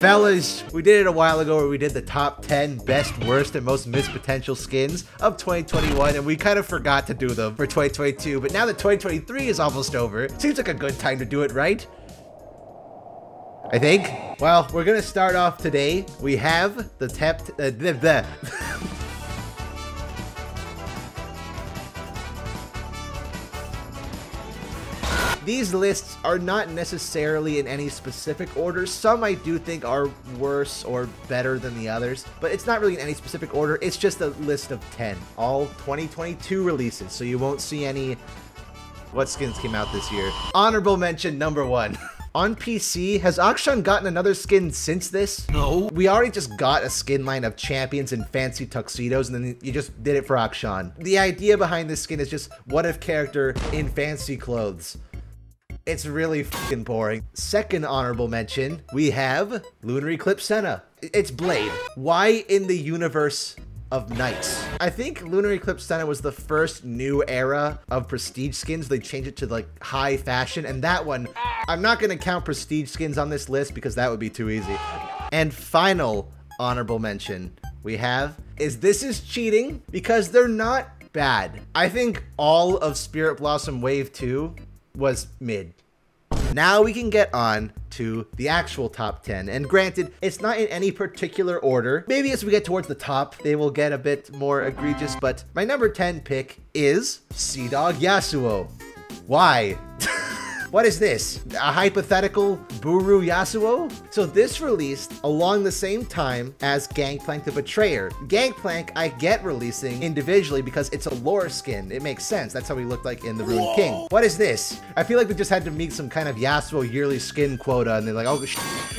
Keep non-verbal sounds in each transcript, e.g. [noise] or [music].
Fellas, we did it a while ago where we did the top 10 best, worst, and most missed potential skins of 2021, and we kind of forgot to do them for 2022, but now that 2023 is almost over, seems like a good time to do it, right? I think. Well, we're gonna start off today. We have the tep- uh, the, the These lists are not necessarily in any specific order. Some I do think are worse or better than the others, but it's not really in any specific order. It's just a list of 10, all 2022 releases, so you won't see any what skins came out this year. Honorable mention number one. [laughs] On PC, has Akshan gotten another skin since this? No. We already just got a skin line of champions in fancy tuxedos, and then you just did it for Akshan. The idea behind this skin is just what if character in fancy clothes. It's really fucking boring. Second honorable mention, we have Lunar Eclipse Senna. It's Blade. Why in the universe of knights. I think Lunar Eclipse Senna was the first new era of prestige skins. They changed it to like high fashion and that one, I'm not gonna count prestige skins on this list because that would be too easy. And final honorable mention we have is this is cheating because they're not bad. I think all of Spirit Blossom Wave 2 was mid. Now we can get on to the actual top 10. And granted, it's not in any particular order. Maybe as we get towards the top, they will get a bit more egregious, but my number 10 pick is Sea Dog Yasuo. Why? What is this? A hypothetical Buru Yasuo? So this released along the same time as Gangplank the Betrayer. Gangplank I get releasing individually because it's a lore skin. It makes sense. That's how he looked like in the Ruined King. What is this? I feel like they just had to meet some kind of Yasuo yearly skin quota and they're like, oh,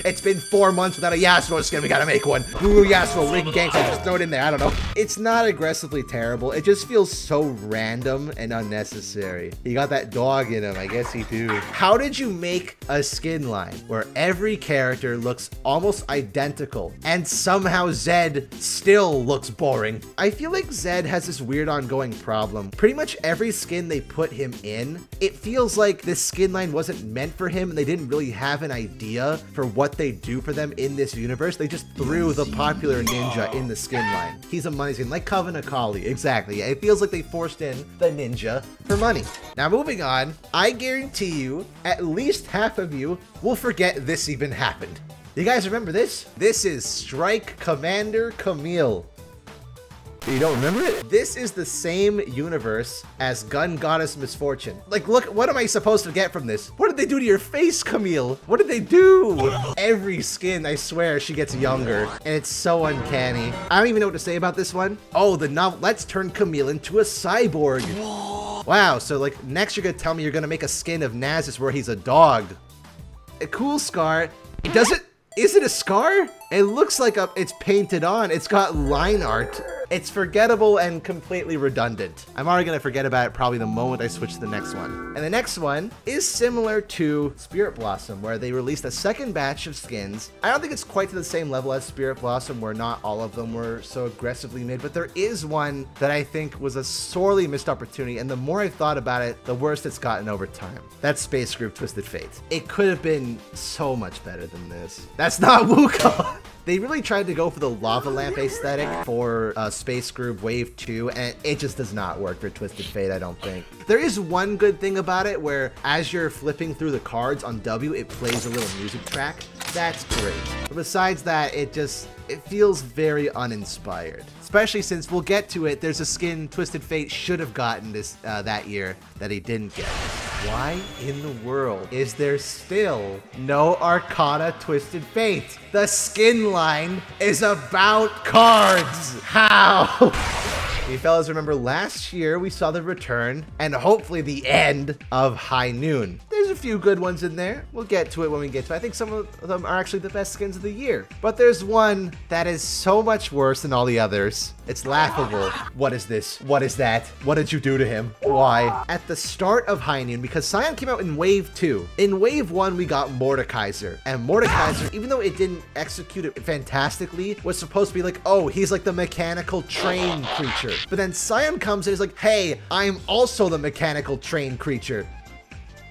it's been four months without a Yasuo skin. We gotta make one. Buru Yasuo, Ring Gangplank, just throw it in there. I don't know. It's not aggressively terrible. It just feels so random and unnecessary. He got that dog in him. I guess he do. How did you make a skin line where every character looks almost identical and somehow Zed still looks boring? I feel like Zed has this weird ongoing problem. Pretty much every skin they put him in, it feels like this skin line wasn't meant for him and they didn't really have an idea for what they do for them in this universe. They just threw the popular ninja in the skin line. He's a money skin, like Coven Akali, exactly. It feels like they forced in the ninja for money. Now moving on, I guarantee you at least half of you will forget this even happened. You guys remember this? This is Strike Commander Camille. You don't remember it? This is the same universe as Gun Goddess Miss Fortune. Like, look, what am I supposed to get from this? What did they do to your face, Camille? What did they do? Every skin, I swear, she gets younger. And it's so uncanny. I don't even know what to say about this one. Oh, the novel, let's turn Camille into a cyborg. Wow, so like next you're gonna tell me you're gonna make a skin of Nasus where he's a dog. A cool scar. It doesn't, is it a scar? It looks like a, it's painted on. It's got line art. It's forgettable and completely redundant. I'm already gonna forget about it probably the moment I switch to the next one. And the next one is similar to Spirit Blossom, where they released a second batch of skins. I don't think it's quite to the same level as Spirit Blossom, where not all of them were so aggressively made, but there is one that I think was a sorely missed opportunity, and the more I've thought about it, the worse it's gotten over time. That's Space Groove Twisted Fate. It could have been so much better than this. That's not [laughs] Wukong! They really tried to go for the lava lamp aesthetic for uh, Space Groove Wave 2, and it just does not work for Twisted Fate, I don't think. There is one good thing about it where as you're flipping through the cards on W, it plays a little music track. That's great. But besides that, it just, it feels very uninspired. Especially since we'll get to it, there's a skin Twisted Fate should have gotten this uh, that year that he didn't get. Why in the world is there still no Arcana Twisted Fate? The skin line is about cards. How? [laughs] You fellas remember last year we saw the return and hopefully the end of High Noon. There's a few good ones in there. We'll get to it when we get to it. I think some of them are actually the best skins of the year. But there's one that is so much worse than all the others. It's laughable. What is this? What is that? What did you do to him? Why? At the start of High Noon, because Sion came out in Wave 2. In Wave 1, we got Mordekaiser. And Mordekaiser, even though it didn't execute it fantastically, was supposed to be like, oh, he's like the mechanical train creature. But then Sion comes and is like, hey, I'm also the mechanical train creature.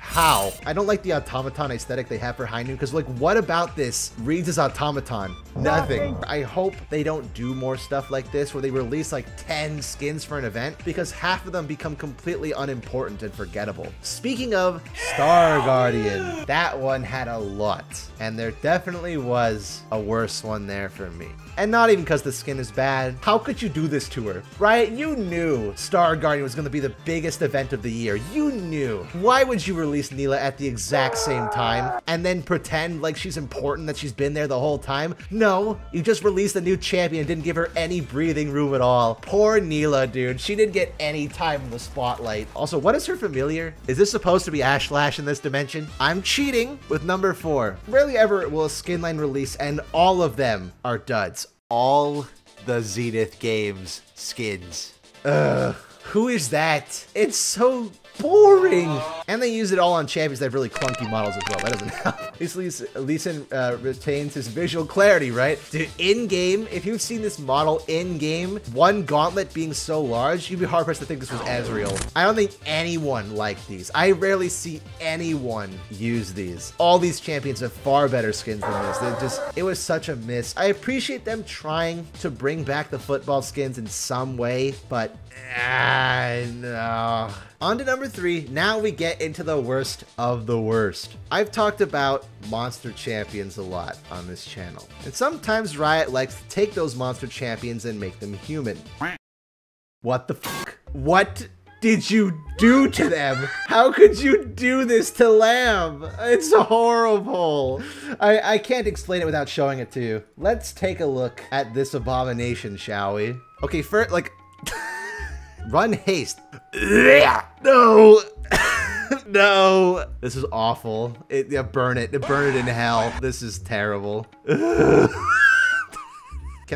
How? I don't like the automaton aesthetic they have for High Noon because like what about this reads as automaton? Nothing. I hope they don't do more stuff like this where they release like 10 skins for an event because half of them become completely unimportant and forgettable. Speaking of Star Guardian, that one had a lot and there definitely was a worse one there for me. And not even because the skin is bad. How could you do this to her? Right? You knew Star Guardian was going to be the biggest event of the year. You knew. Why would you release Nilah at the exact same time and then pretend like she's important that she's been there the whole time? No, you just released a new champion and didn't give her any breathing room at all. Poor Nilah, dude. She didn't get any time in the spotlight. Also, what is her familiar? Is this supposed to be Ashlash in this dimension? I'm cheating with number four. Rarely ever will a skin line release and all of them are duds all the Zenith games skins. Ugh. Who is that? It's so boring. And they use it all on champions that have really clunky models as well. That doesn't [laughs] help. At least Lee Sin uh, retains his visual clarity, right? Dude, in-game, if you've seen this model in-game, one gauntlet being so large, you'd be hard-pressed to think this was Ezreal. I don't think anyone liked these. I rarely see anyone use these. All these champions have far better skins than this. They just, it was such a miss. I appreciate them trying to bring back the football skins in some way, but ah, no. On to number three, now we get into the worst of the worst. I've talked about monster champions a lot on this channel, and sometimes Riot likes to take those monster champions and make them human. What the fuck? What did you do to them? How could you do this to Lamb? It's horrible. I, I can't explain it without showing it to you. Let's take a look at this abomination, shall we? Okay, first, like... [laughs] Run haste. [laughs] No. [laughs] no. This is awful. It, yeah, burn it. Burn it in hell. This is terrible. [laughs] Can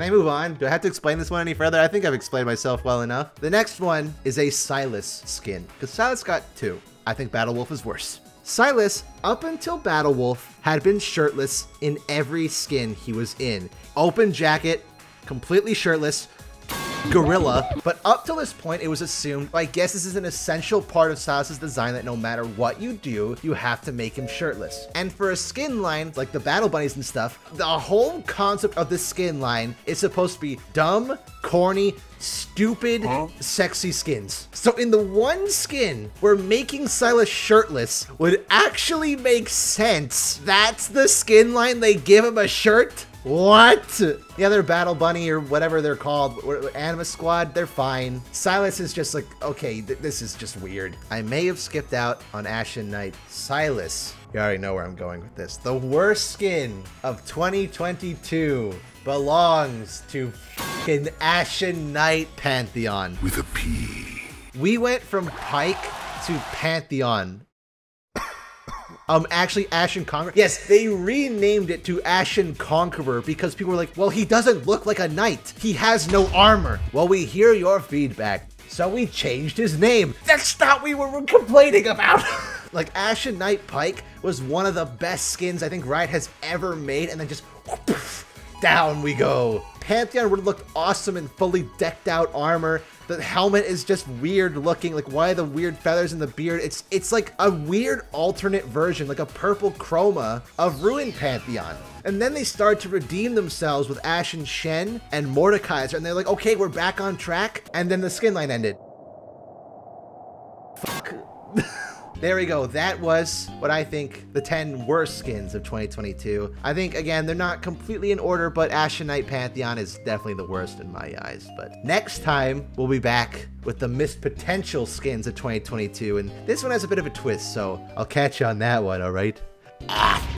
I move on? Do I have to explain this one any further? I think I've explained myself well enough. The next one is a Sylas skin, because Sylas got two. I think Battle Wolf is worse. Sylas, up until Battle Wolf, had been shirtless in every skin he was in. Open jacket, completely shirtless, gorilla, but up till this point, it was assumed, I guess this is an essential part of Sylas's design that no matter what you do, you have to make him shirtless. And for a skin line, like the battle bunnies and stuff, the whole concept of this skin line is supposed to be dumb, corny, stupid, huh? sexy skins. So in the one skin where making Sylas shirtless would actually make sense, that's the skin line they give him a shirt? What? The other Battle Bunny or whatever they're called, Anima Squad, they're fine. Sylas is just like, okay, th this is just weird. I may have skipped out on Ashen Knight. Sylas. you already know where I'm going with this. The worst skin of 2022 belongs to fucking Ashen Knight Pantheon. With a P. We went from Pyke to Pantheon um, actually, Ashen Conqueror. Yes, they renamed it to Ashen Conqueror because people were like, well, he doesn't look like a knight. He has no armor. Well, we hear your feedback, so we changed his name. That's not what we were complaining about. [laughs] like, Ashen Knight Pyke was one of the best skins I think Riot has ever made, and then just [laughs] down we go. Pantheon would looked awesome in fully decked out armor. The helmet is just weird looking. Like, why the weird feathers in the beard? It's it's like a weird alternate version, like a purple chroma of Ruined Pantheon. And then they start to redeem themselves with Ashen Shen and Mordekaiser, and they're like, okay, we're back on track. And then the skin line ended. Fuck. There we go. That was what I think the 10 worst skins of 2022. I think, again, they're not completely in order, but Ashen Knight Pantheon is definitely the worst in my eyes. But next time, we'll be back with the missed potential skins of 2022. And this one has a bit of a twist, so I'll catch you on that one, all right? Ah.